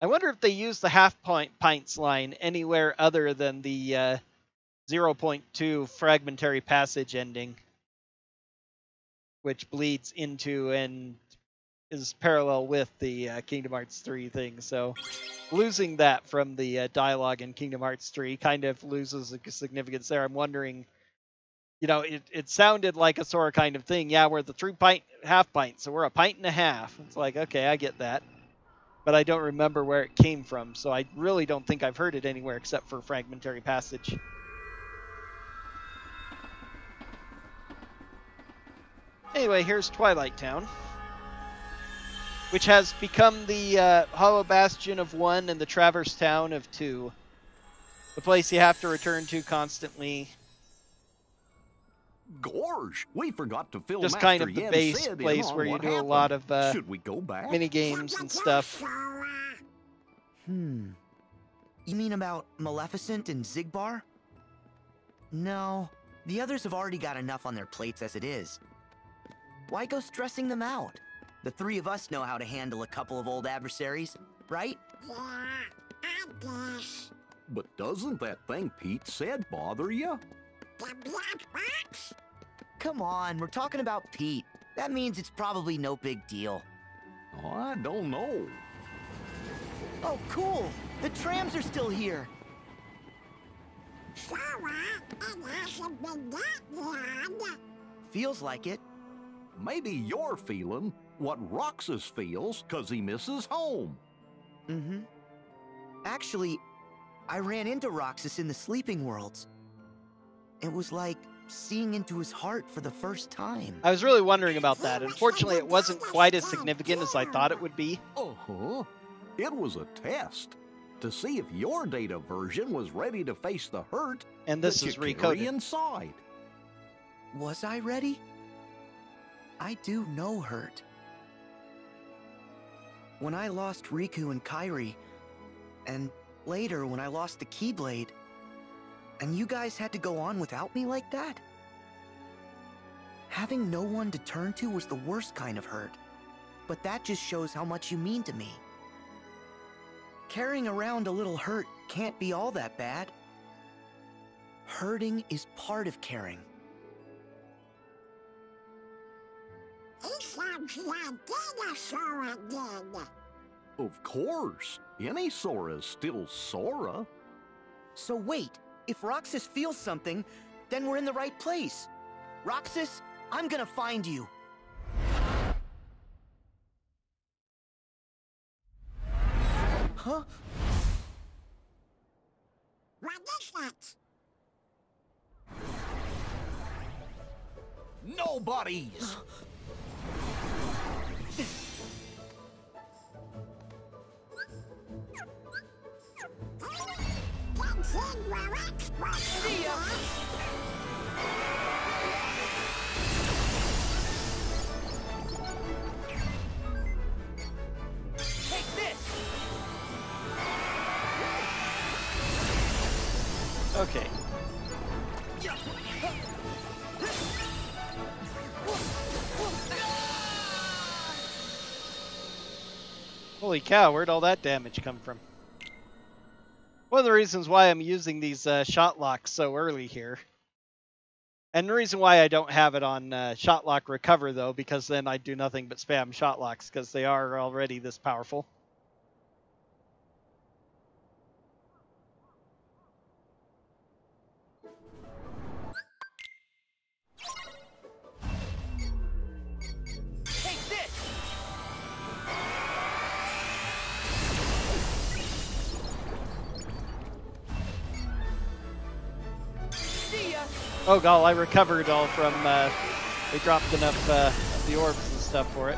I wonder if they use the half point pints line anywhere other than the uh, 0.2 fragmentary passage ending, which bleeds into and is parallel with the uh, Kingdom Hearts 3 thing. So losing that from the uh, dialogue in Kingdom Hearts 3 kind of loses the significance there. I'm wondering, you know, it, it sounded like a sort of kind of thing. Yeah, we're the three pint, half pint, so we're a pint and a half. It's like, okay, I get that. But I don't remember where it came from, so I really don't think I've heard it anywhere except for Fragmentary Passage. Anyway, here's Twilight Town which has become the uh, Hollow Bastion of one and the Traverse Town of two. The place you have to return to constantly. Gorge, we forgot to fill Just Master kind of the Yen base said in place where you what do a lot of uh, Should we go back? mini games and stuff. Hmm. You mean about Maleficent and Xigbar? No, the others have already got enough on their plates as it is. Why go stressing them out? The three of us know how to handle a couple of old adversaries, right? Yeah, I guess. But doesn't that thing Pete said bother you? The black box? Come on, we're talking about Pete. That means it's probably no big deal. Oh, I don't know. Oh, cool! The trams are still here! Sora, it hasn't been that long. Feels like it. Maybe you're feeling what Roxas feels because he misses home. Mm-hmm. Actually, I ran into Roxas in the Sleeping Worlds. It was like seeing into his heart for the first time. I was really wondering about that. Unfortunately, it wasn't quite as significant as I thought it would be. Uh-huh. It was a test to see if your data version was ready to face the hurt And this that is you carry recoded. inside. Was I ready? I do know hurt. When I lost Riku and Kairi, and later when I lost the Keyblade, and you guys had to go on without me like that? Having no one to turn to was the worst kind of hurt, but that just shows how much you mean to me. Carrying around a little hurt can't be all that bad. Hurting is part of caring. Like dinosaur. Of course. Any Sora is still Sora. So wait, if Roxas feels something, then we're in the right place. Roxas, I'm gonna find you. Huh? What is that? Nobody's. Okay. Holy cow, where'd all that damage come from? One of the reasons why I'm using these uh, shot locks so early here. And the reason why I don't have it on uh, shot lock recover though, because then I do nothing but spam shot locks because they are already this powerful. Oh god, I recovered all from, uh, they dropped enough uh, of the orbs and stuff for it.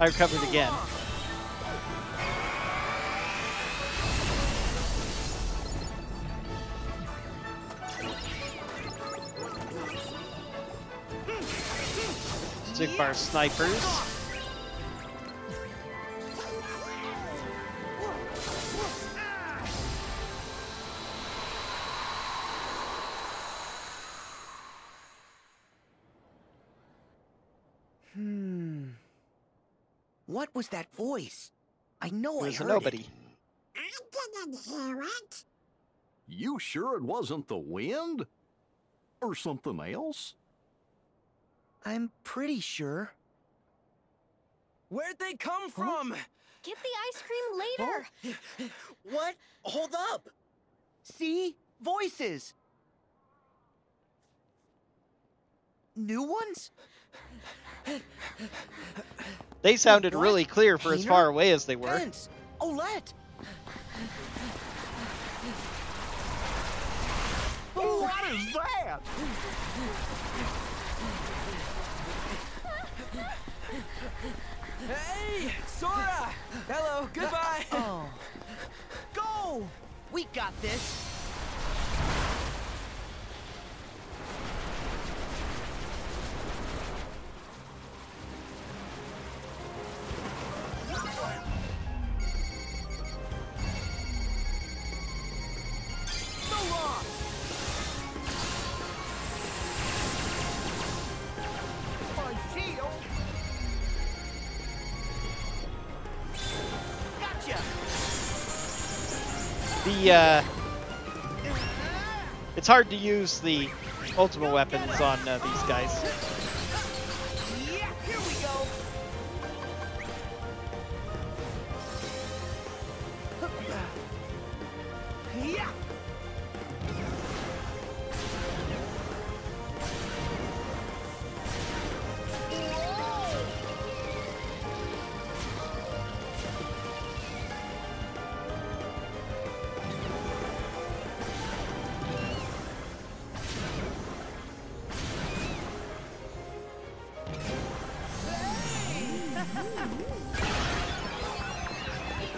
I recovered again. Xigbar snipers. What was that voice? I know It I was a heard nobody. it. I didn't hear it. You sure it wasn't the wind? Or something else? I'm pretty sure. Where'd they come from? Get the ice cream later. Oh. What? Hold up! See? Voices! New ones? They sounded What? really clear for as far away as they were. Pence! Olette! What is that? Hey, Sora! Hello, goodbye. Oh. Go! We got this! Uh, it's hard to use the ultimate weapons on uh, these guys.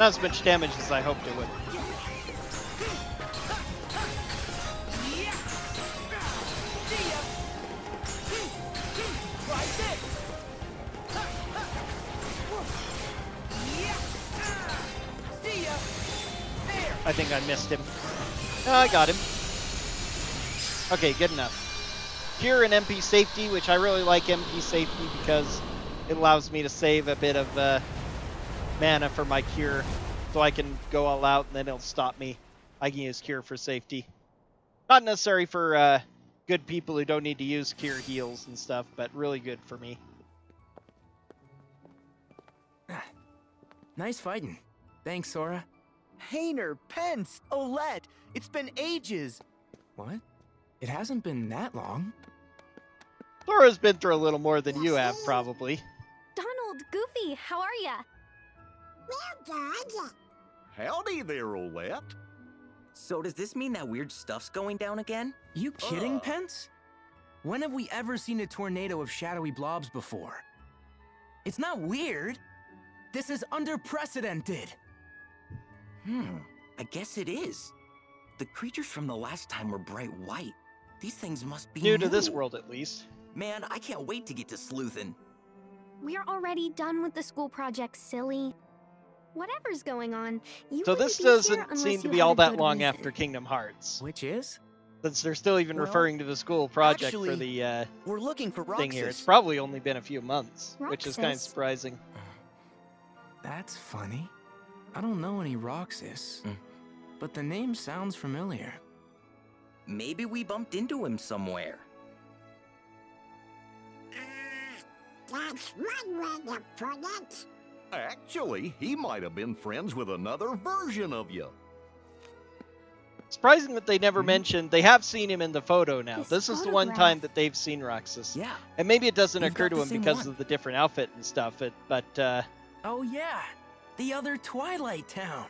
As much damage as I hoped it would. I think I missed him. No, I got him. Okay, good enough. Cure and MP safety, which I really like MP safety because it allows me to save a bit of uh, mana for my cure, so I can go all out and then it'll stop me. I can use cure for safety. Not necessary for uh, good people who don't need to use cure heals and stuff, but really good for me. Nice fighting. Thanks, Sora. Hayner, Pence, Olette, it's been ages. What? It hasn't been that long. Sora's been through a little more than you have, probably. Donald, Goofy, how are ya? We're good. Howdy there, Olette. So does this mean that weird stuff's going down again? You kidding, Ugh. Pence? When have we ever seen a tornado of shadowy blobs before? It's not weird. This is unprecedented. Hmm, I guess it is. The creatures from the last time were bright white. These things must be New to this world, at least. Man, I can't wait to get to sleuthin'. We're already done with the school project, silly. Whatever's going on, you So this be doesn't seem to be all that long reason. after Kingdom Hearts. Which is? Since they're still even Well, referring to the school project for the uh, We're looking for thing here. It's probably only been a few months, which is kind of surprising. That's funny. I don't know any Roxas, Mm. but the name sounds familiar. Maybe we bumped into him somewhere. That's one way to put it. Actually, he might have been friends with another version of you. Surprising that they never Mhm. mentioned they have seen him in the photo now. His this is the one time that they've seen Roxas. Yeah. And maybe it doesn't You've occur to him because one. of the different outfit and stuff. It, but uh, Oh yeah, the other Twilight Town.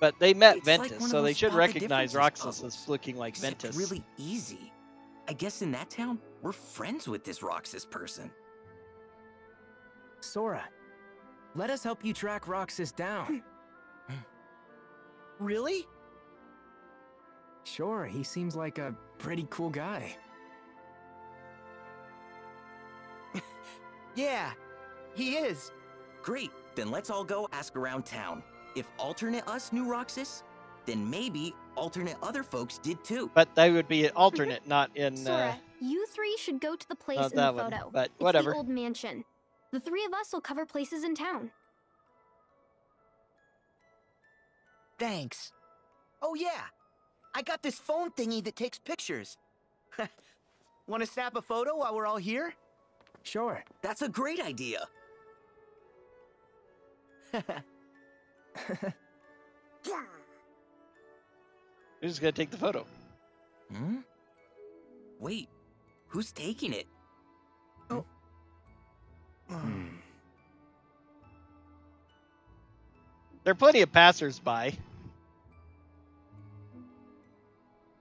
but they met It's Ventus, one of so they should spot the recognize Roxas puzzles, as looking like Except Ventus. really easy. I guess in that town, we're friends with this Roxas person. Sora, let us help you track Roxas down. Really? sure, he seems like a pretty cool guy. Yeah, he is. Great, then let's all go ask around town. If alternate us knew Roxas, then maybe alternate other folks did too. But they would be alternate, not in. Sora, Uh, you three should go to the place not in that the one, photo. but It's whatever. the old mansion. The three of us will cover places in town. Thanks. Oh, yeah. I got this phone thingy that takes pictures. Want to snap a photo while we're all here? Sure. That's a great idea. Who's just gonna take the photo? Hmm? Wait, who's taking it? Hmm. There are plenty of passersby.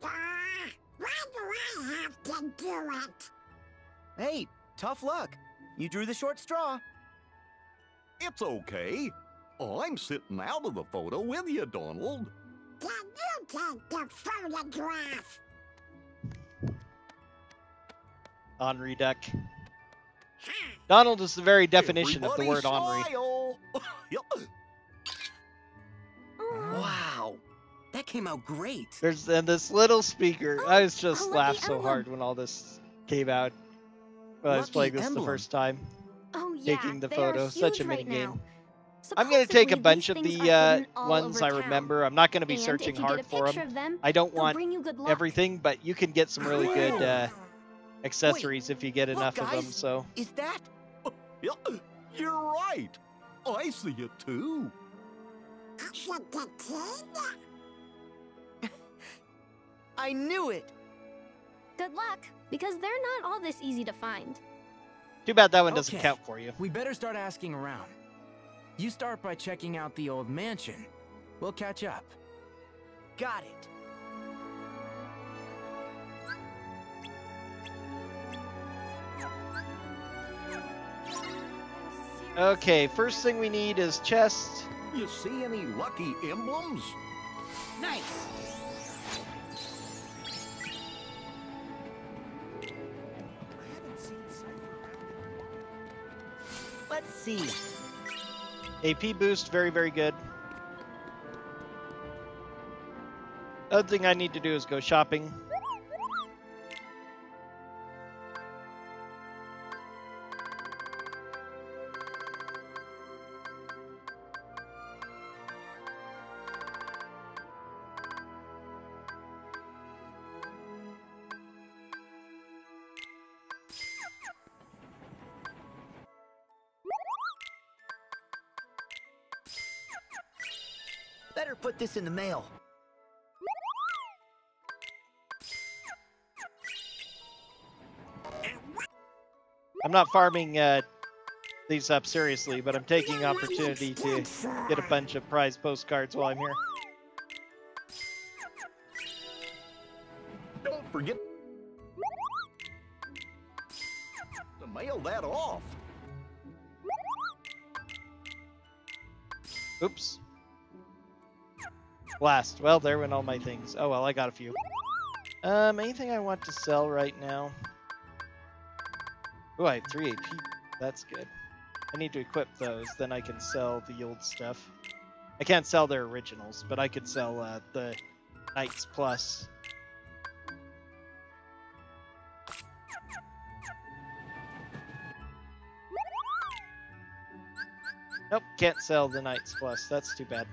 Why do I have to do it? hey, tough luck. You drew the short straw. It's okay. I'm sitting out of the photo with you, Donald. Can you take the photograph? Henri Duck. Donald is the very definition of the word Henri. smile. Yep. Wow, that came out great. There's and this little speaker. I was Oh, just a laughed so emblem. hard when all this came out. When I was playing this emblem. the first time, Oh yeah, taking the photo. Such a huge right mini game. now. I'm gonna take a bunch of the uh, ones I remember. I'm not gonna be And searching hard for them. them, I don't want bring you good luck. everything, but you can get some really good uh, Whoa. accessories if you get look, enough of them. So Is that? Oh, you're right. I see it too. Is it kid? I knew it. Good luck, because they're not all this easy to find. too bad that one doesn't Okay. count for you. We better start asking around. You start by checking out the old mansion. We'll catch up. Got it. Okay, first thing we need is chest. You see any lucky emblems? Nice. Let's see. AP boost, very, very good. Other thing I need to do is go shopping. Better put this in the mail. I'm not farming uh, these up seriously, but I'm taking opportunity to get a bunch of prize postcards while I'm here. Don't forget to mail that off. Oops. Blast. Well, there went all my things. Oh well, I got a few. Um, anything I want to sell right now? Oh, I have 3 AP. That's good. I need to equip those, then I can sell the old stuff. I can't sell their originals, but I could sell uh, the Knights Plus. Nope, can't sell the Knights Plus. That's too bad.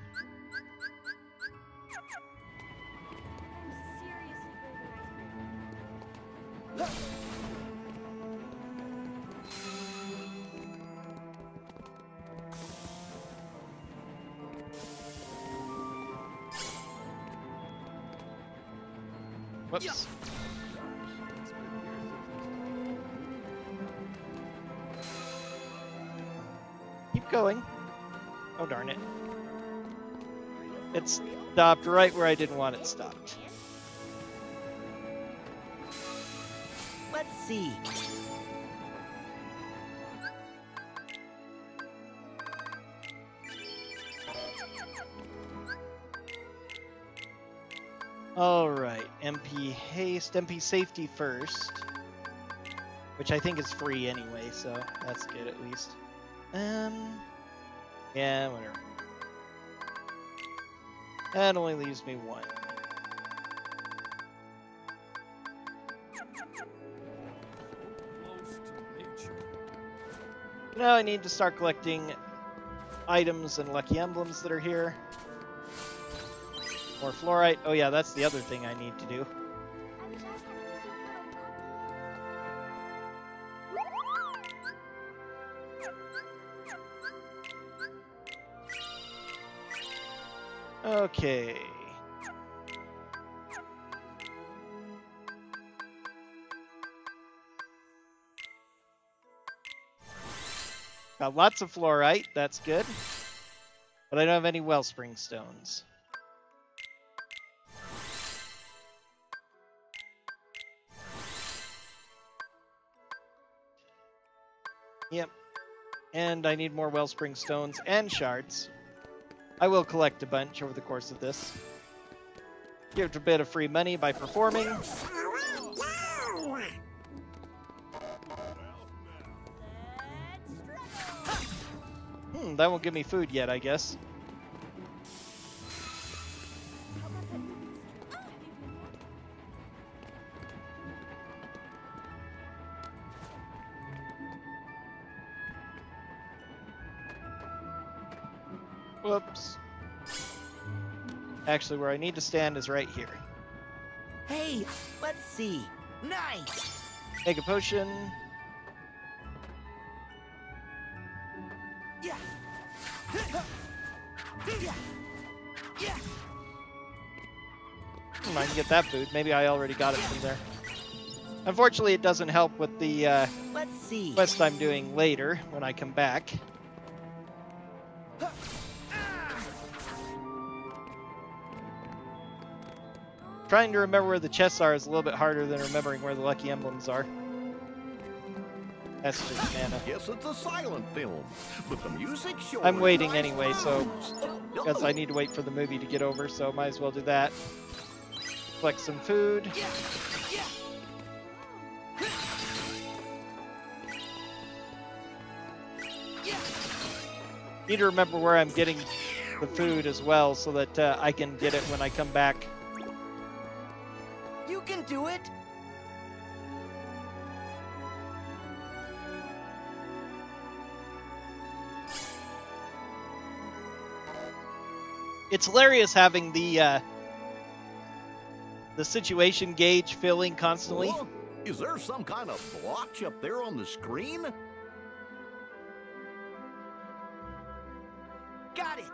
Stopped right where I didn't want it stopped. Let's see. Alright, MP haste, MP safety first. Which I think is free anyway, so that's good at least. Um Yeah, whatever. That only leaves me one. Now I need to start collecting items and lucky emblems that are here. More fluorite. Oh yeah, that's the other thing I need to do. Okay. Got lots of fluorite, that's good. But I don't have any wellspring stones. Yep. And I need more wellspring stones and shards. I will collect a bunch over the course of this. Give a bit of free money by performing. Hmm, that won't give me food yet, I guess. Whoops. Actually, where I need to stand is right here. Hey, let's see. Nice! Make a potion. Yeah. Yeah. Yeah. Hmm, I can get that food. Maybe I already got it from there. Unfortunately, it doesn't help with the uh, Let's see. quest I'm doing later when I come back. Trying to remember where the chests are is a little bit harder than remembering where the lucky emblems are. That's just mana. Guess it's a silent film, but the music sure I'm waiting nice anyway, so. Because I need to wait for the movie to get over, so might as well do that. Collect some food. yeah Need to remember where I'm getting the food as well, so that uh, I can get it when I come back. It's hilarious having the uh, the situation gauge filling constantly. Look, is there some kind of blotch up there on the screen? Got it!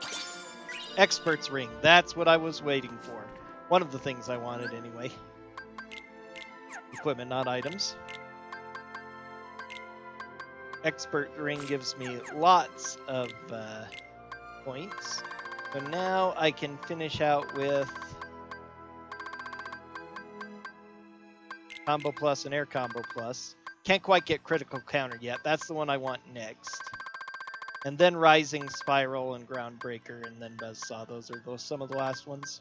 Expert's ring. That's what I was waiting for. One of the things I wanted anyway. Equipment, not items. Expert ring gives me lots of uh, points. So now I can finish out with combo plus and air combo plus. Can't quite get critical counter yet. That's the one I want next. And then Rising Spiral and Groundbreaker and then Buzzsaw. Those are those some of the last ones.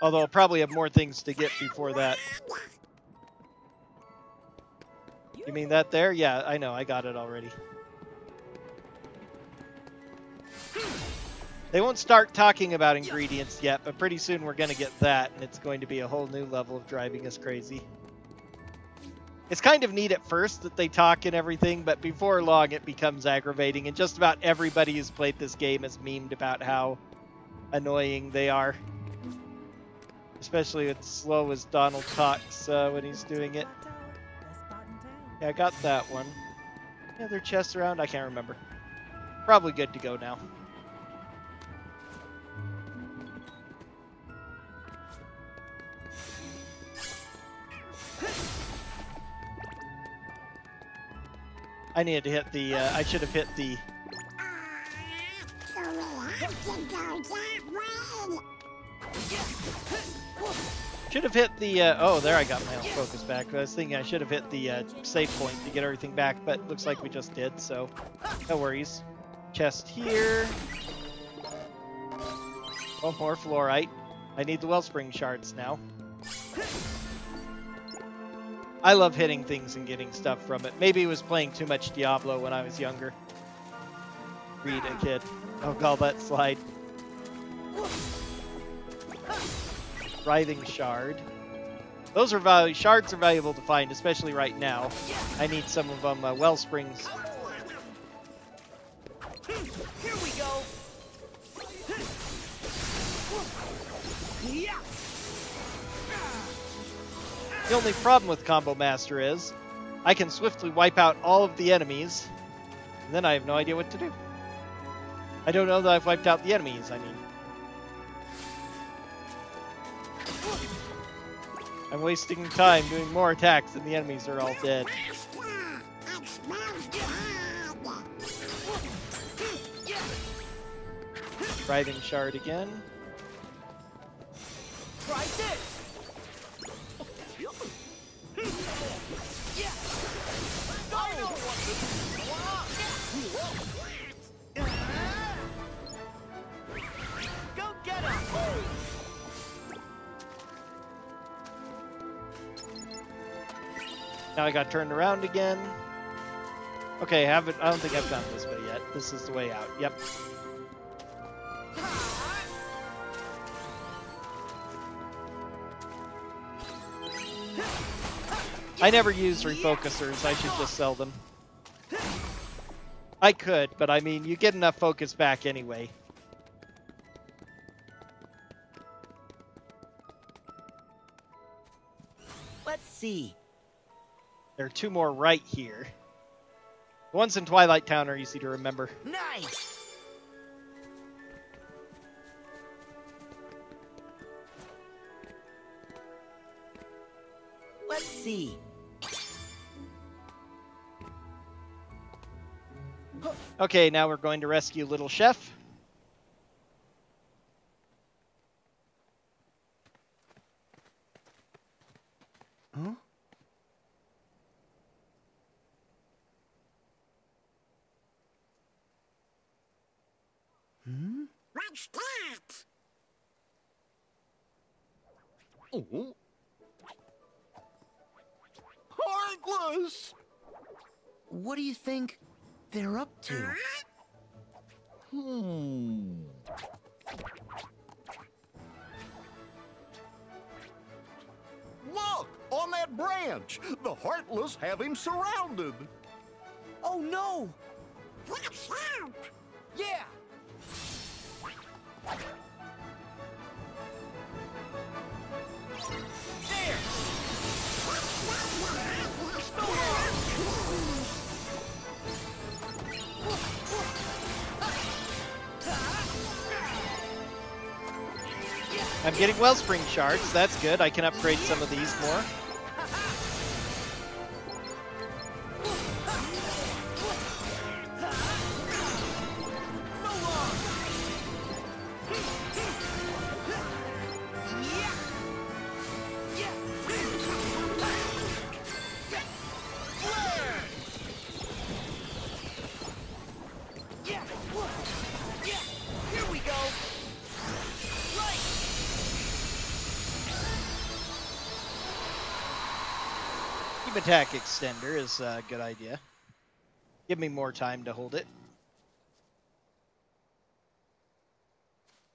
Although I'll probably have more things to get before that. You mean that there? Yeah, I know. I got it already. They won't start talking about ingredients yet, but pretty soon we're going to get that, and it's going to be a whole new level of driving us crazy. It's kind of neat at first that they talk and everything, but before long it becomes aggravating, and just about everybody who's played this game has memed about how annoying they are. Especially as slow as Donald talks uh, when he's doing it. Yeah, I got that one. Any other chests around? I can't remember. Probably good to go now. I needed to hit the, uh, I should have hit the, should have hit the, uh, oh, there I got my focus back. I was thinking I should have hit the uh, save point to get everything back, but looks like we just did, so no worries. Chest here. One more fluorite. I need the wellspring shards now. I love hitting things and getting stuff from it. Maybe it was playing too much Diablo when I was younger. Read a kid. Call that slide. Writhing shard. Those are valuable. shards are valuable to find, especially right now. I need some of them uh, wellsprings Here we The only problem with Combo Master is I can swiftly wipe out all of the enemies, and then I have no idea what to do. I don't know that I've wiped out the enemies, I mean. I'm wasting time doing more attacks and the enemies are all dead. Writhing Shard again. Try this. Now I got turned around again. Okay, I haven't I don't think I've gone this way yet. This is the way out. Yep. I never use refocusers. I should just sell them. I could, but I mean, you get enough focus back anyway. Let's see. There are two more right here. The ones in Twilight Town are easy to remember. Nice! Let's see. Okay, now we're going to rescue Little Chef. Huh? Hmm? What's that? Oh. Heartless! What do you think they're up to? Hmm. Look! On that branch! The Heartless have him surrounded! Oh no! Let's help. Yeah. I'm getting Wellspring Shards. That's good. I can upgrade some of these more. Attack extender is a good idea. Give me more time to hold it.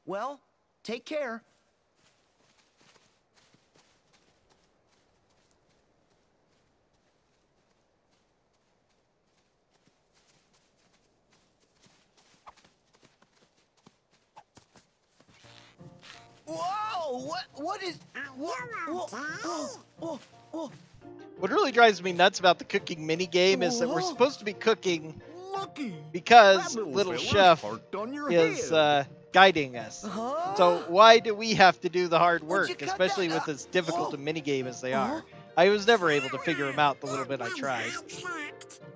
Well, take care. Whoa! What? What is? What? Whoa! Whoa! Whoa! Whoa! What really drives me nuts about the cooking mini game is that we're supposed to be cooking because little fella's chef is uh, guiding us. Huh? So why do we have to do the hard work, especially with as difficult a Whoa. mini game as they are? I was never able to figure them out the little bit I tried.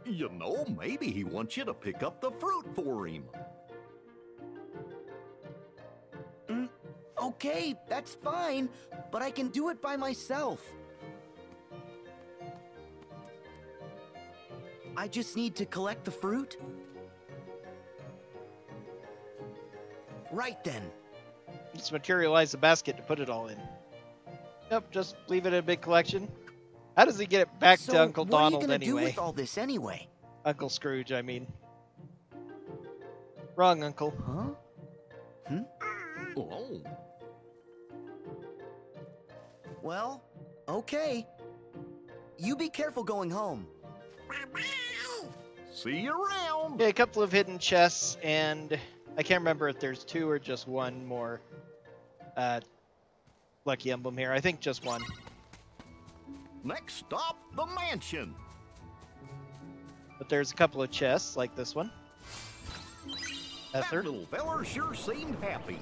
You know, maybe he wants you to pick up the fruit for him. Okay, that's fine, but I can do it by myself. I just need to collect the fruit. Right then. Just materialize the basket to put it all in. Yep, just leave it in a big collection. How does he get it back so to Uncle Donald anyway? what Donald are you gonna do anyway? with all this anyway? Uncle Scrooge, I mean. Wrong, Uncle. Huh? Hmm? Oh. Well, okay. You be careful going home. See you around. Yeah, a couple of hidden chests, and I can't remember if there's two or just one more uh, lucky emblem here. I think just one. Next stop, the mansion. But there's a couple of chests, like this one. That Ether. little feller sure seemed happy.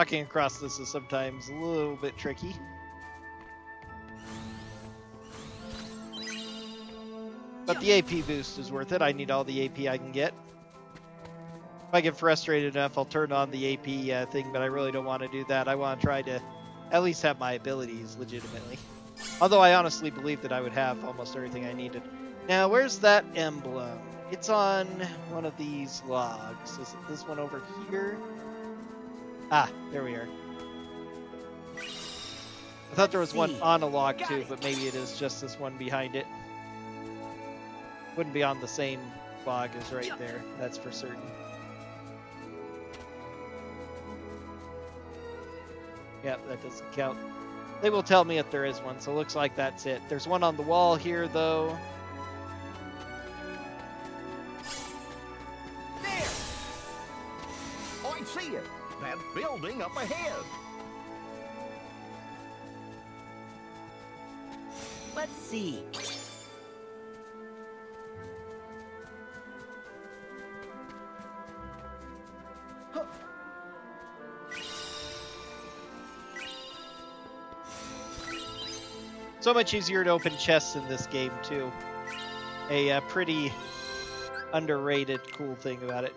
Walking across this is sometimes a little bit tricky. But the AP boost is worth it. I need all the AP I can get. If I get frustrated enough, I'll turn on the AP uh, thing, but I really don't want to do that. I want to try to at least have my abilities legitimately. Although I honestly believe that I would have almost everything I needed. Now, where's that emblem? It's on one of these logs. Is it this one over here? Ah, there we are. I thought there was one on a log too, but maybe it is just this one behind it. Wouldn't be on the same log as right there, that's for certain. Yep, that doesn't count. They will tell me if there is one, so looks like that's it. There's one on the wall here, though. Building up ahead. Let's see. So much easier to open chests in this game, too. A uh, pretty underrated cool thing about it.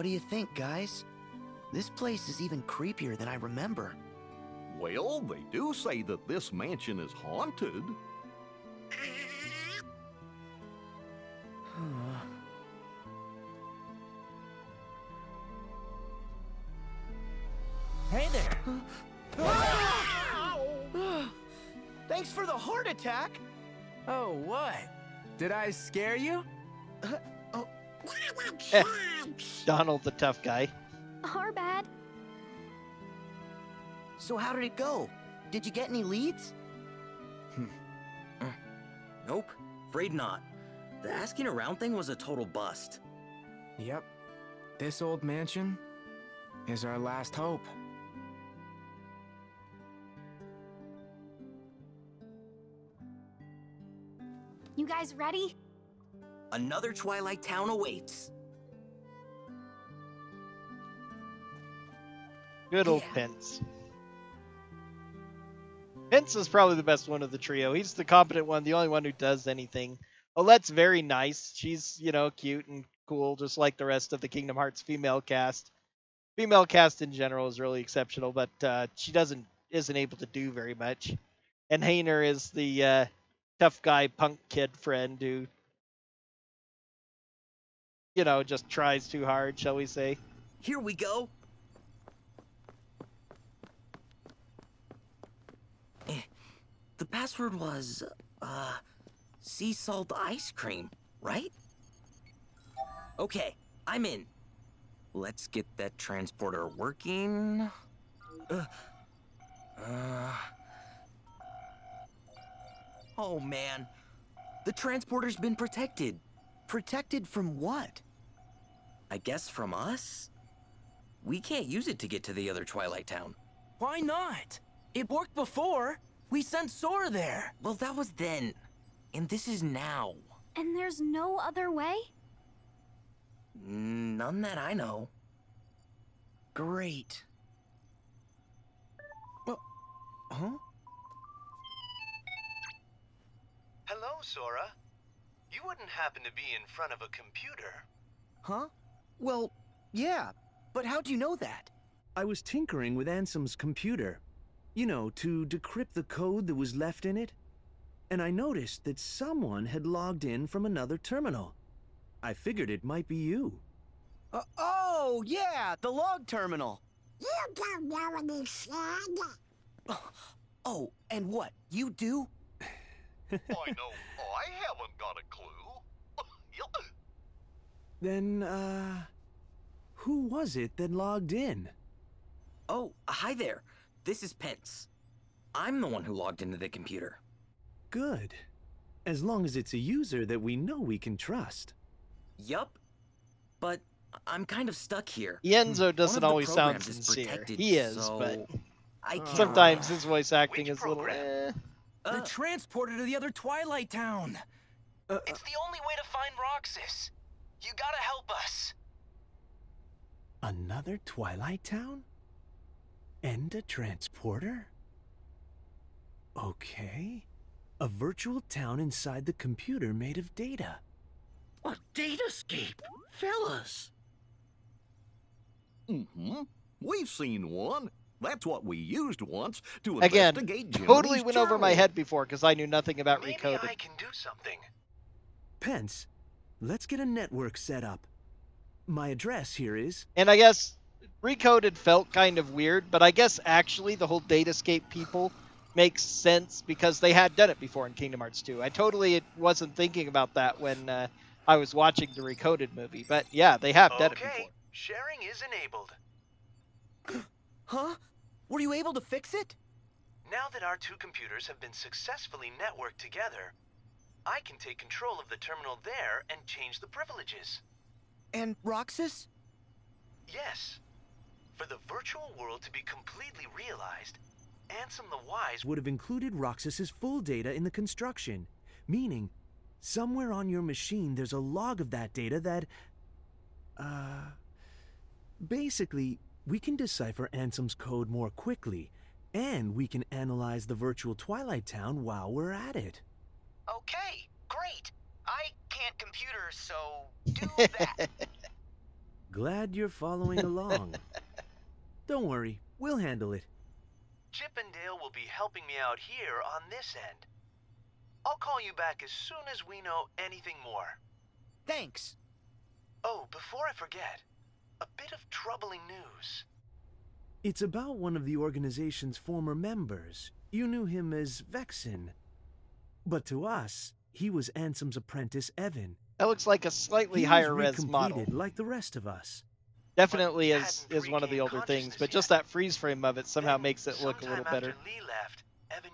What do you think, guys? This place is even creepier than I remember. Well, they do say that this mansion is haunted. Hey there! Thanks for the heart attack! Oh, what? Did I scare you? Donald the tough guy. Our bad. So how did it go? Did you get any leads? Hmm. Uh, nope, afraid not. The asking around thing was a total bust. Yep. This old mansion is our last hope. You guys ready? Another Twilight Town awaits. Good old Yeah. Pence. Pence is probably the best one of the trio. He's the competent one, the only one who does anything. Olette's very nice. She's, you know, cute and cool, just like the rest of the Kingdom Hearts female cast. Female cast in general is really exceptional, but uh, she doesn't isn't able to do very much. And Hayner is the uh, tough guy punk kid friend who, you know, just tries too hard, shall we say. Here we go. The password was, uh, sea salt ice cream, right? Okay, I'm in. Let's get that transporter working. Uh, uh, oh man, the transporter's been protected. Protected from what? I guess from us? We can't use it to get to the other Twilight Town. Why not? It worked before. We sent Sora there. Well, that was then. And this is now. And there's no other way? Mm, none that I know. Great. Well, huh? Hello, Sora. You wouldn't happen to be in front of a computer. Huh? Well, yeah, but how do you know that? I was tinkering with Ansem's computer. You know, to decrypt the code that was left in it. And I noticed that someone had logged in from another terminal. I figured it might be you. Uh, oh, yeah, the log terminal. You don't know what he said. Oh, and what? You do? I know I haven't got a clue. Then, uh. Who was it that logged in? Oh, hi there. This is Pence. I'm the one who logged into the computer. Good. As long as it's a user that we know we can trust. Yup. But I'm kind of stuck here. Ienzo One doesn't always sound sincere. protected, He is, so but I can't. sometimes his voice acting Which is a little. program? Eh. Uh, the transporter to the other Twilight Town. Uh, It's the only way to find Roxas. You gotta help us. Another Twilight Town? And a transporter? Okay. A virtual town inside the computer made of data. A datascape, fellas. Mm-hmm. We've seen one. That's what we used once to Again, investigate Jiminy's totally went over my head before because I knew nothing about Maybe Recoded. I can do something. Pence, let's get a network set up. My address here is. And I guess Recoded felt kind of weird, but I guess actually the whole Datascape people makes sense because they had done it before in Kingdom Hearts 2. I totally wasn't thinking about that when uh, I was watching the Recoded movie, but yeah, they have done it before. Okay, sharing is enabled. Huh? Were you able to fix it? Now that our two computers have been successfully networked together, I can take control of the terminal there and change the privileges. And Roxas? Yes. For the virtual world to be completely realized, Ansem the Wise would have included Roxas's full data in the construction, meaning somewhere on your machine there's a log of that data that uh basically we can decipher Ansem's code more quickly and we can analyze the virtual Twilight Town while we're at it. Okay, great. I can't computer, so do that. Glad you're following along. Don't worry, we'll handle it. Chip and Dale will be helping me out here on this end. I'll call you back as soon as we know anything more. Thanks. Oh, before I forget, a bit of troubling news. It's about one of the organization's former members. You knew him as Vexen. But to us, he was Ansem's apprentice, Even. That looks like a slightly He higher res model. recompleted like the rest of us. Definitely is is one of the older things, consciousness but just that freeze frame of it somehow Then, makes it look a little better. Lee left, Even.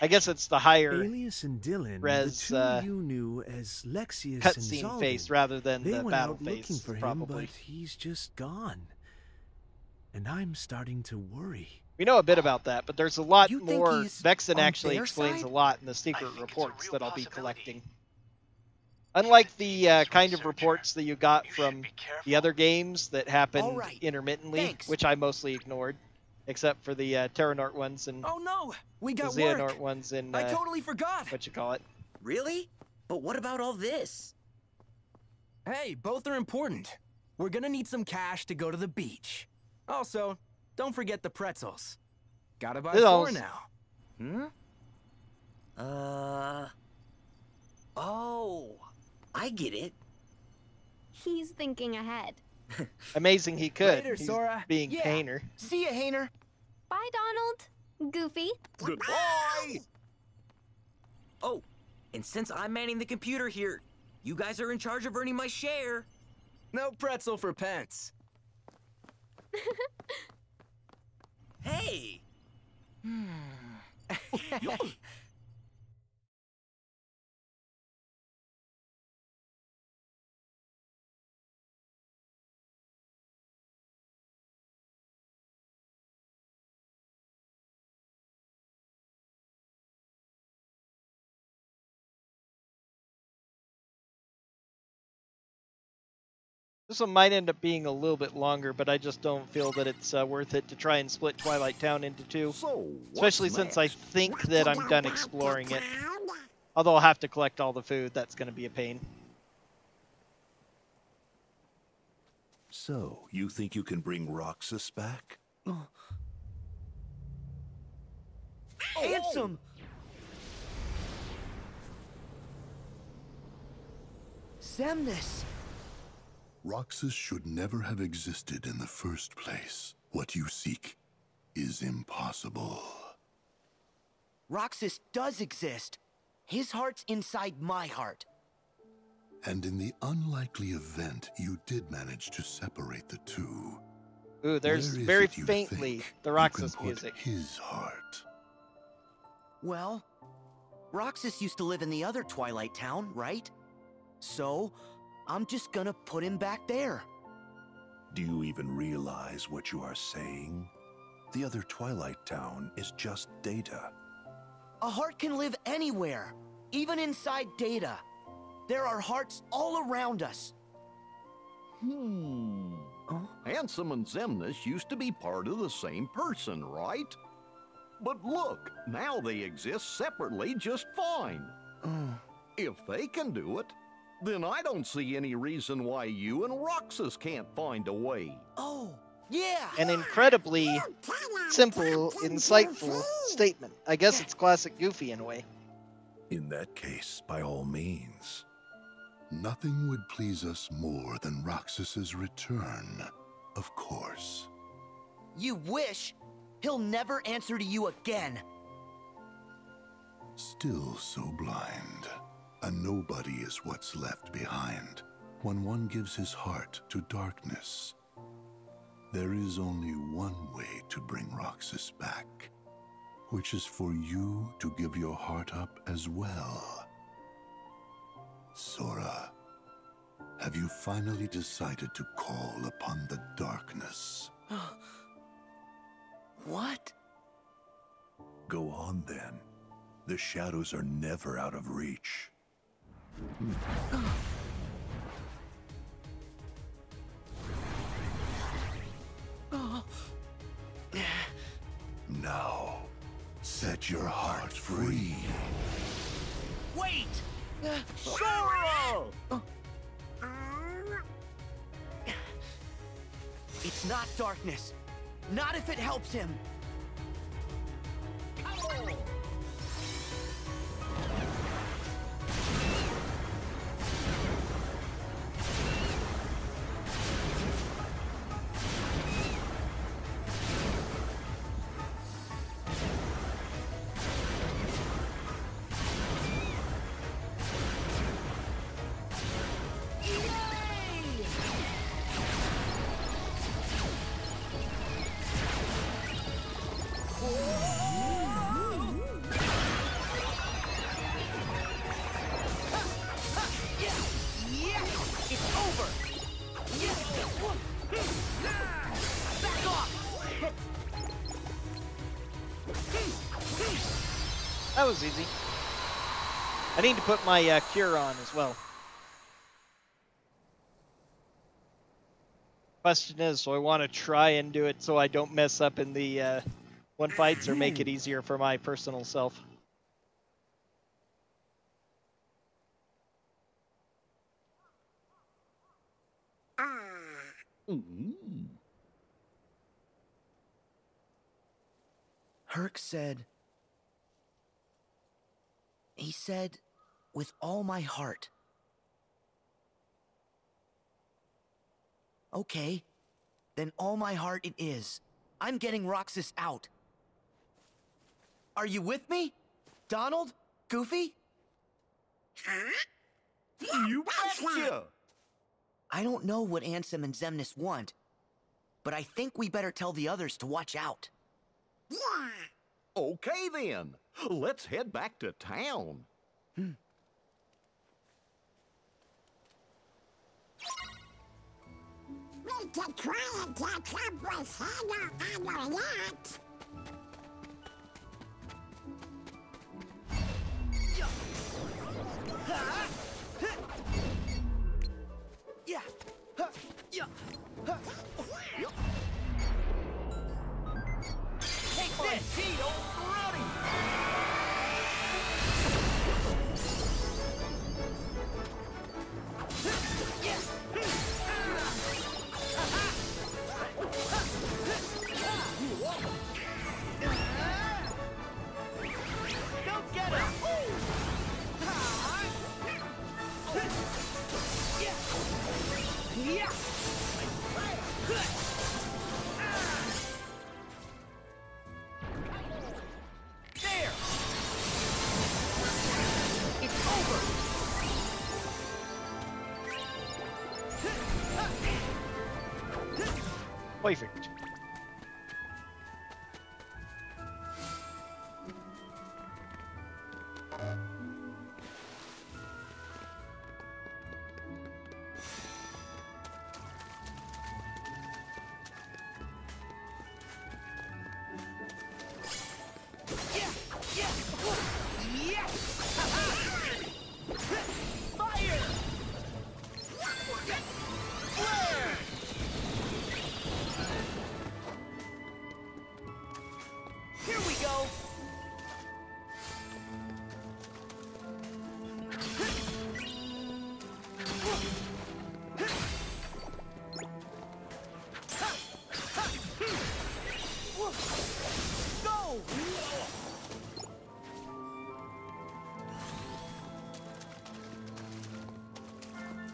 I guess it's the higher Aeleus and Dilan, res, the two uh, you knew as Lexaeus and cutscene Xaldin, face rather than they the went battle out looking face, for him, probably. but he's just gone. And I'm starting to worry. We know a bit about that, but there's a lot You more. he's Vexen actually explains side? a lot in the secret think it's a reports that I'll be collecting. Unlike the uh, kind of reports that you got from be the other games that happened All right. intermittently, Thanks. which I mostly ignored, except for the uh, Terranort ones and Oh no, we the got Xehanort work. ones and I uh, totally forgot. what you call it. Really? But what about all this? Hey, both are important. We're gonna need some cash to go to the beach. Also, don't forget the pretzels. Gotta buy This four now. Hmm? Uh. Oh, I get it. He's thinking ahead. Amazing he could. Later, He's Sora. being Yeah. Painter. See ya, Hayner. Bye, Donald. Goofy. Goodbye! Oh, and since I'm manning the computer here, you guys are in charge of earning my share. No pretzel for pence. Hey! This one might end up being a little bit longer, but I just don't feel that it's uh, worth it to try and split Twilight Town into two. So, what's Especially since I think that I'm done exploring it. Although I'll have to collect all the food, that's going to be a pain. So, you think you can bring Roxas back? Ansem! Xemnas! Roxas should never have existed in the first place. What you seek is impossible. Roxas does exist. His heart's inside my heart. And in the unlikely event you did manage to separate the two, Ooh, there's where is very it you faintly think the you can Roxas put music. His heart. Well, Roxas used to live in the other Twilight Town, right? So, I'm just gonna put him back there. Do you even realize what you are saying? The other Twilight Town is just data. A heart can live anywhere, even inside data. There are hearts all around us. Hmm. Ansem and Xemnas used to be part of the same person, right? But look, now they exist separately just fine. If they can do it, then I don't see any reason why you and Roxas can't find a way. Oh, yeah! An incredibly simple, insightful statement. I guess it's classic Goofy in a way. In that case, by all means. Nothing would please us more than Roxas's return, of course. You wish? He'll never answer to you again. Still so blind. A nobody is what's left behind when one gives his heart to darkness. There is only one way to bring Roxas back, which is for you to give your heart up as well. Sora, have you finally decided to call upon the darkness? What? Go on then. The shadows are never out of reach. Now, set your heart free. Wait! Sora! It's not darkness. Not if it helps him. That was easy. I need to put my uh, cure on as well. Question is, do I want to try and do it so I don't mess up in the uh, one fights or make it easier for my personal self? Mm-hmm. Herc said. He said, with all my heart. Okay, then all my heart it is. I'm getting Roxas out. Are you with me? Donald? Goofy? You betcha! I don't know what Ansem and Xemnas want, but I think we better tell the others to watch out. Okay then, let's head back to town. We could try and catch up with Hayner and Olette. Yeah. Take this! old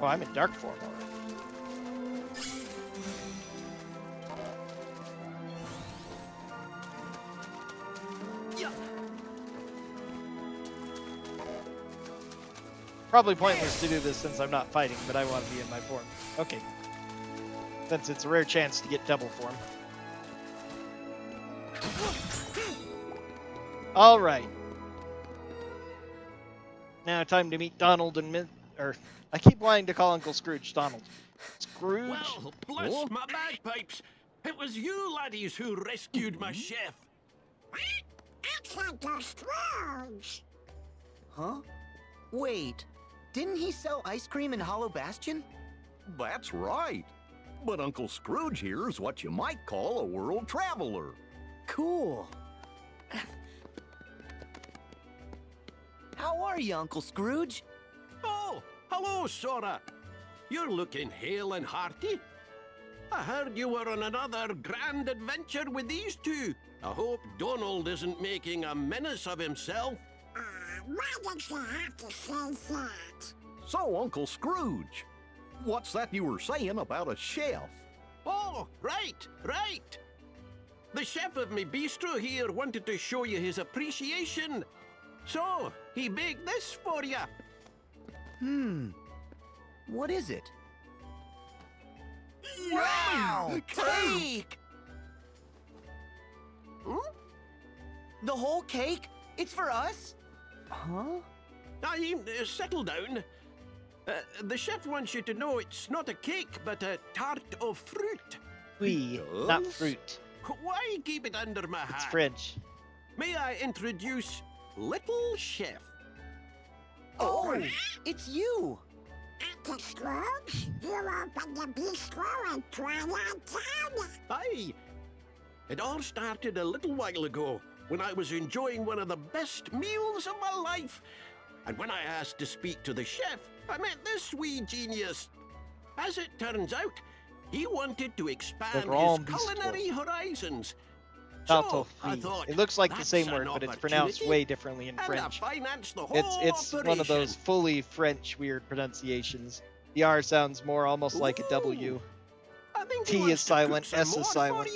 Oh, I'm in dark form. Probably pointless to do this since I'm not fighting, but I want to be in my form. Okay. Since it's a rare chance to get double form. All right. Now time to meet Donald and or I keep wanting to call Uncle Scrooge Donald. Scrooge. Well, bless my bagpipes. It was you laddies who rescued my mm-hmm. chef. It's Uncle Scrooge. Huh? Wait, didn't he sell ice cream in Hollow Bastion? That's right. But Uncle Scrooge here is what you might call a world traveler. Cool. How are you, Uncle Scrooge? Hello, Sora. You're looking hale and hearty. I heard you were on another grand adventure with these two. I hope Donald isn't making a menace of himself. Uh, why did you have to say that? So, Uncle Scrooge, what's that you were saying about a chef? Oh, right, right. The chef of me bistro here wanted to show you his appreciation. So, he baked this for you. Hmm. What is it? Wow! Cake! The whole cake? It's for us? Huh? Now, you uh, settle down. Uh, the chef wants you to know it's not a cake, but a tart of fruit. Oui, not fruit. Why keep it under my hat? It's French. May I introduce Little Chef. Oh, oh, it's you! Uncle Scrooge, you opened the bistro in Twilight Town. Aye. It all started a little while ago when I was enjoying one of the best meals of my life. And when I asked to speak to the chef, I met this wee genius. As it turns out, he wanted to expand his culinary horizons. So Tato I fi. thought, It looks like the same word, but it's pronounced way differently in French. It's it's one of those fully French weird pronunciations. The R sounds more almost like a W. I think T is silent, S is silent.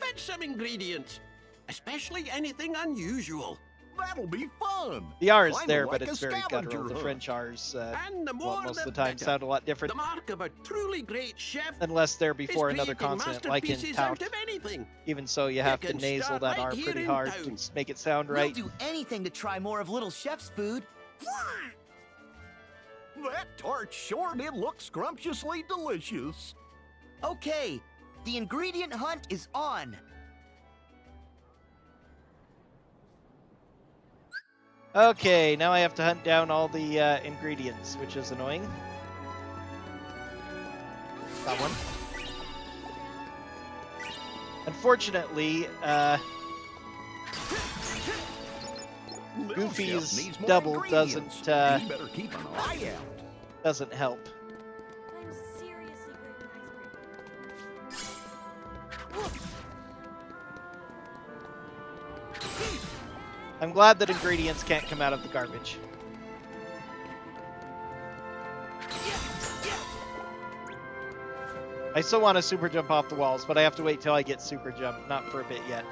Fetch some ingredients, especially anything unusual. That'll be fun. The R is there, like but it's very guttural. The. French R's, uh, And the well, most of the the time better. sound a lot different, The mark of a truly great chef unless they're before another consonant, like in masterpieces pout. of anything. Even so, you You have to nasal that right R pretty hard town. to make it sound right. We'll do anything to try more of Little Chef's food. That tart sure did look scrumptiously delicious. Okay, the ingredient hunt is on. Okay, now I have to hunt down all the uh, ingredients, which is annoying. Got one. Unfortunately, uh, Little Goofy's chef needs more double doesn't, uh, You better keep an eye out. doesn't help. I'm glad that ingredients can't come out of the garbage. I still want to super jump off the walls, but I have to wait till I get super jump, not for a bit yet.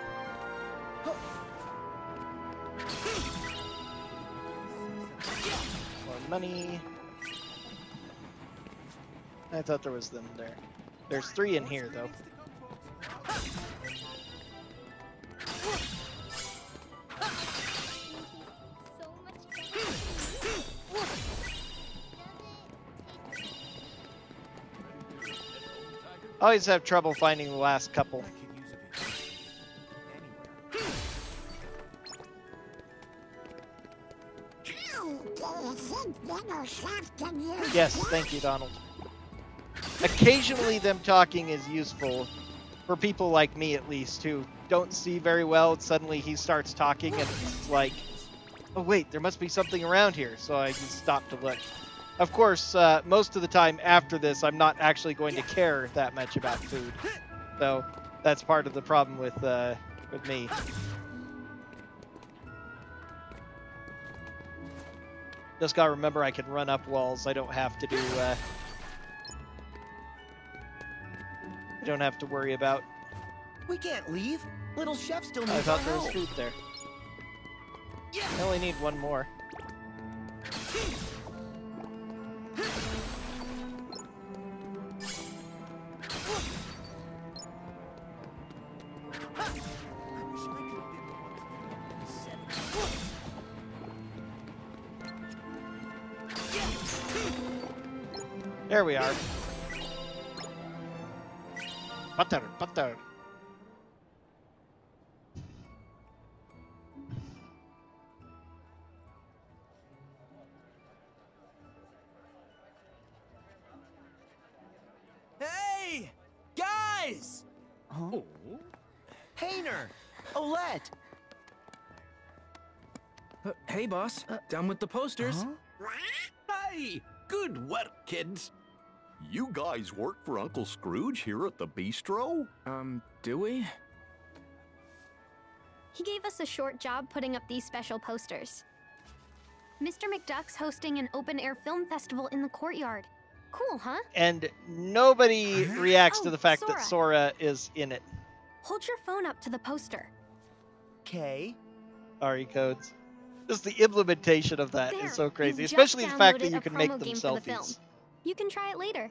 More money. I thought there was them there. There's three in here, though. Always have trouble finding the last couple. Yes, thank you, Donald. Occasionally, them talking is useful for people like me, at least, who don't see very well. Suddenly, he starts talking, and it's like, oh wait, there must be something around here. So I just stop to look. Of course, uh, most of the time after this, I'm not actually going to care that much about food. So that's part of the problem with uh, with me. Just gotta remember I can run up walls. I don't have to do. Uh, I don't have to worry about. We can't leave. Little Chef still needs I thought there was food there. I only need one more. We are. Butter, butter. Hey! Guys! Huh? Hayner! Olette! Uh, hey, boss. Done with the posters. Huh? Hey, good work, kids. You guys work for Uncle Scrooge here at the bistro? Um, do we? He gave us a short job putting up these special posters. Mr. McDuck's hosting an open air film festival in the courtyard. Cool, huh? And nobody reacts to Oh, the fact that Sora. Sora is in it. Hold your phone up to the poster. Okay. RE codes. Just the implementation of that is There, so crazy, especially the fact that you can make them game for the selfies. You can try it later.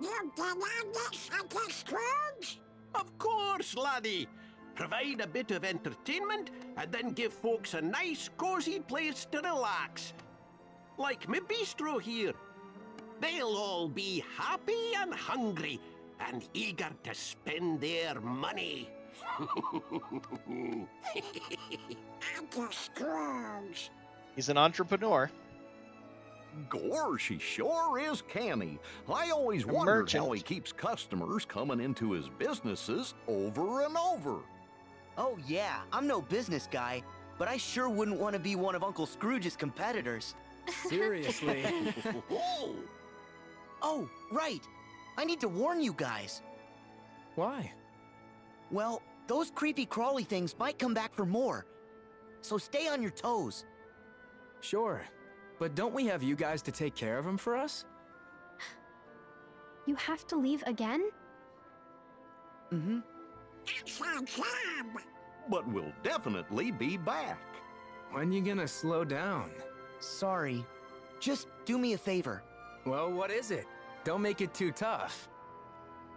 You get on this, Uncle Scrooge? Of course, laddie. Provide a bit of entertainment and then give folks a nice, cozy place to relax. Like my bistro here. They'll all be happy and hungry and eager to spend their money. Uncle Scrooge. He's an entrepreneur. Gorsh, he sure is canny. I always A wondered how he keeps customers coming into his businesses over and over. Oh, yeah, I'm no business guy, but I sure wouldn't want to be one of Uncle Scrooge's competitors. Seriously. Oh, right. I need to warn you guys. Why? Well, those creepy crawly things might come back for more. So stay on your toes. Sure. But don't we have you guys to take care of him for us? You have to leave again? Mm-hmm. That's our job. But we'll definitely be back. When you gonna slow down? Sorry. Just do me a favor. Well, what is it? Don't make it too tough.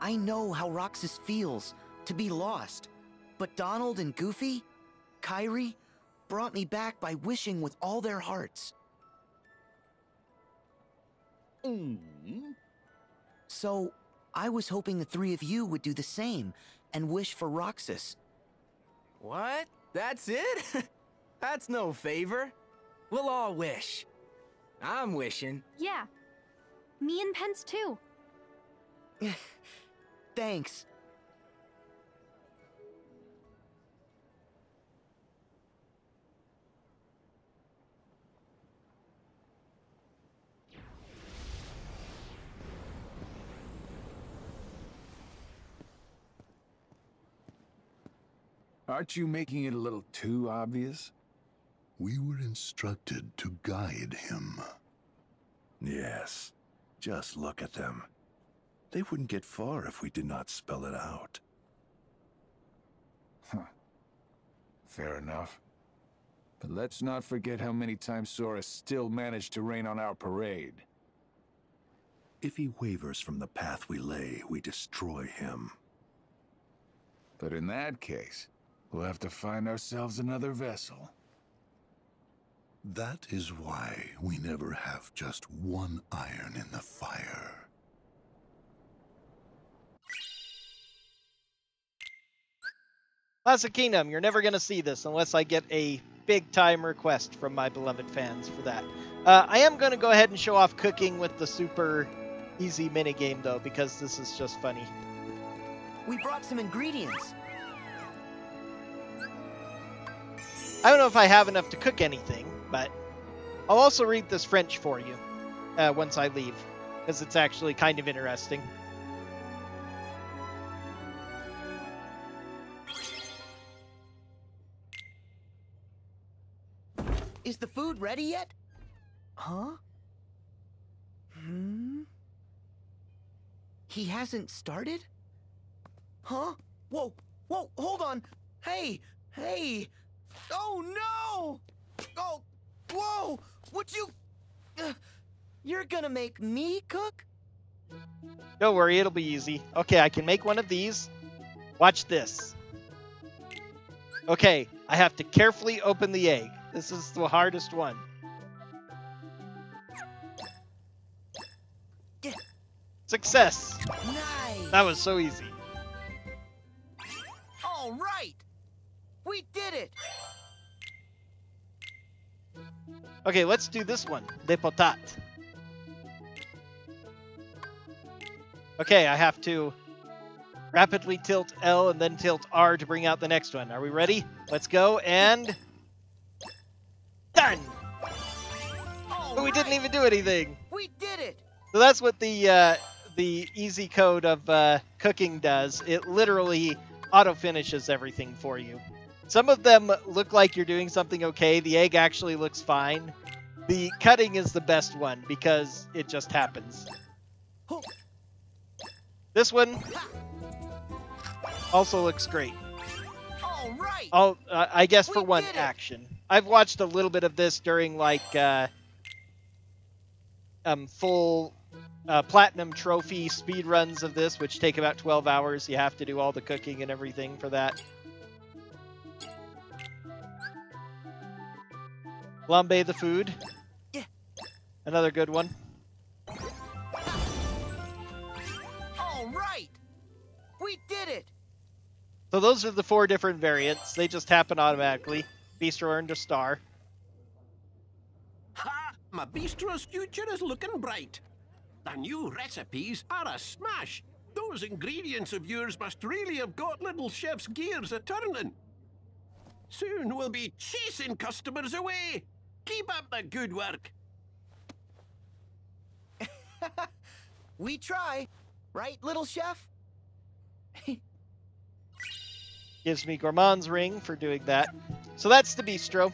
I know how Roxas feels to be lost, but Donald and Goofy, Kairi, brought me back by wishing with all their hearts. Mm. So, I was hoping the three of you would do the same and wish for Roxas. What? That's it? That's no favor. We'll all wish. I'm wishing. Yeah. Me and Pence too. Thanks. Aren't you making it a little too obvious? We were instructed to guide him. Yes. Just look at them. They wouldn't get far if we did not spell it out. Huh. Fair enough. But let's not forget how many times Sora still managed to rain on our parade. If he wavers from the path we lay, we destroy him. But in that case, we'll have to find ourselves another vessel. That is why we never have just one iron in the fire. Classic Kingdom, you're never going to see this unless I get a big time request from my beloved fans for that. Uh, I am going to go ahead and show off cooking with the super easy minigame, though, because this is just funny. We brought some ingredients. I don't know if I have enough to cook anything, but I'll also read this French for you uh, once I leave, because it's actually kind of interesting. Is the food ready yet? Huh? Hmm? He hasn't started? Huh? Whoa, whoa, hold on! Hey, hey! Oh no! Oh, whoa! Would you. Uh, you're gonna make me cook? Don't worry, it'll be easy. Okay, I can make one of these. Watch this. Okay, I have to carefully open the egg. This is the hardest one. Success! Nice! That was so easy. All right! We did it! Okay, let's do this one. Le potat. Okay, I have to rapidly tilt L and then tilt R to bring out the next one. Are we ready? Let's go and done. But we didn't even do anything. We did it! So that's what the uh, the easy code of uh, cooking does. It literally auto finishes everything for you. Some of them look like you're doing something okay. The egg actually looks fine. The cutting is the best one because it just happens. This one also looks great. All right! Oh, uh, I guess for one action. I've watched a little bit of this during like uh, um, full uh, platinum trophy speed runs of this, which take about 12 hours. You have to do all the cooking and everything for that. Flambe the food. Yeah. Another good one. All right! We did it! So those are the four different variants. They just happen automatically. Bistro earned a star. Ha! My bistro's future is looking bright. The new recipes are a smash. Those ingredients of yours must really have got little chef's gears a turning. Soon we'll be chasing customers away. Keep up the good work. we try, right, little chef? Gives me Gourmand's ring for doing that. So that's the bistro.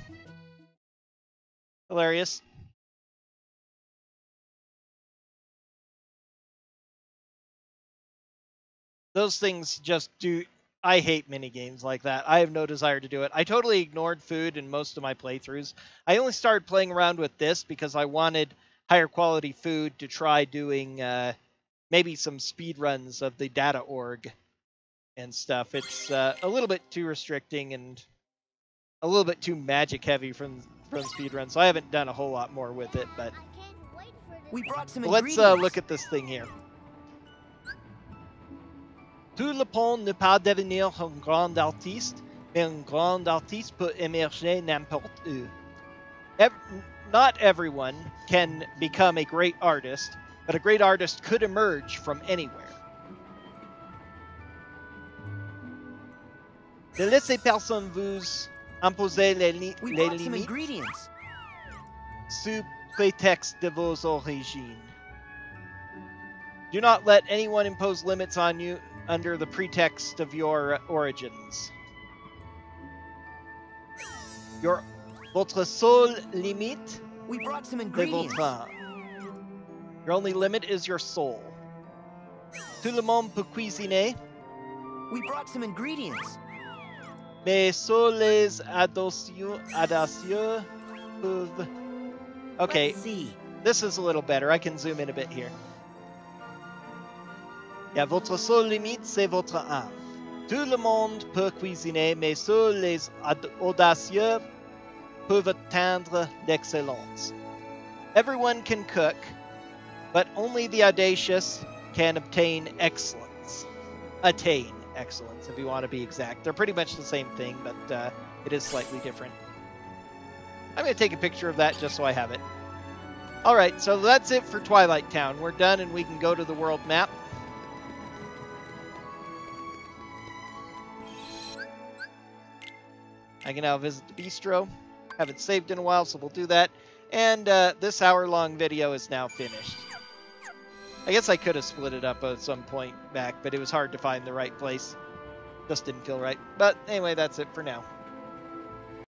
Hilarious. Those things just do. I hate mini games like that. I have no desire to do it. I totally ignored food in most of my playthroughs. I only started playing around with this because I wanted higher quality food to try doing uh, maybe some speed runs of the data org and stuff. It's uh, a little bit too restricting and a little bit too magic heavy from from speedrun, so I haven't done a whole lot more with it. But we brought some let's uh, look at this thing here. Tout le pont ne pas devenir un grand artiste, mais un grand artiste peut émerger n'importe où. Ev not everyone can become a great artist, but a great artist could emerge from anywhere. Ne laissez personne vous imposer les, li we les limites sous prétexte de vos origines. Do not let anyone impose limits on you under the pretext of your origins. Your votre seule limite We brought some ingredients. Your only limit is your soul. Tout le monde peut cuisiner, We brought some ingredients. mais seuls les audacieux, audacieux peuvent. Okay, this is a little better. I can zoom in a bit here. Yeah, votre seule limite, c'est votre âme. Tout le monde peut cuisiner, mais seuls les aud- audacieux peuvent atteindre l'excellence. Everyone can cook, but only the audacious can obtain excellence. Attain excellence, if you want to be exact. They're pretty much the same thing, but uh, it is slightly different. I'm going to take a picture of that just so I have it. All right, so that's it for Twilight Town. We're done, and we can go to the world map. I can now visit the bistro. Haven't saved in a while, so we'll do that. And uh, this hour-long video is now finished. I guess I could have split it up at some point back, but it was hard to find the right place. Just didn't feel right. But anyway, that's it for now.